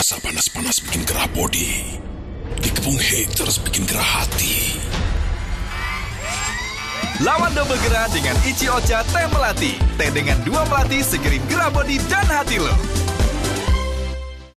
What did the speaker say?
puasa panas-panas bikin gerah body. Dikepung haters bikin gerah hati. Lawan double gerah dengan Ichi Ocha Teh Melati. Teh dengan dua melati segerin gerah body dan hati lo.